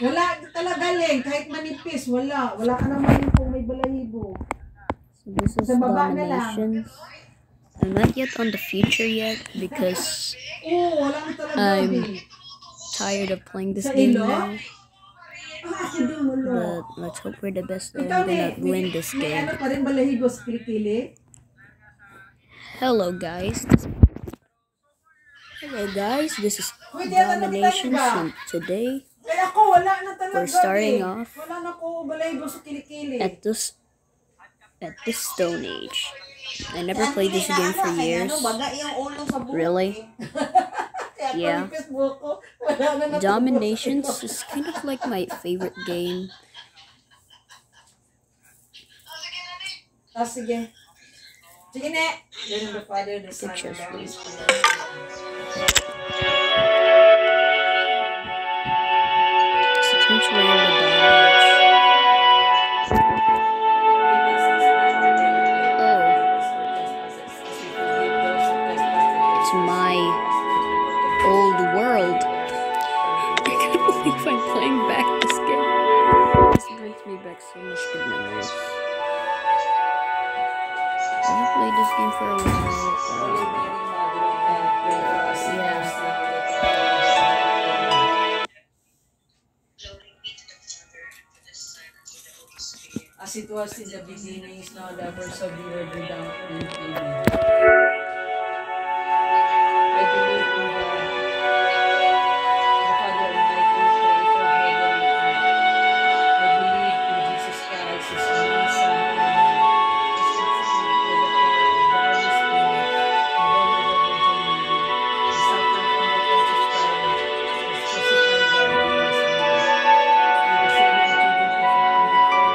Wala talaga, Leng. Kahit manipis, wala. Wala ka naman kung may balahibo. So this is Sa baba na lang. I'm not yet on the future yet because Oo, wala na talaga, I'm tired of playing this game now. Ah, wala. But let's hope we're the best and gonna win this game. pa rin balahibo sa kilikili? Hello guys. Hello guys, this is Dominations and today ako, wala na talaga. We're starting eh. off Wala na ko balahibo sa kilikili. at this at this stone age. I never played this game for years. Really? Yeah. pag Facebook ko, wala na natubos. Dominations is kind of like my favorite game. Ah, sige. Sige, ne. The Father, the Pictures, please. It's my old world. I can't believe I'm playing back this game. This brings me back so much good memories. Played this game for a while. As it was in the beginning, is now the ever so be without end.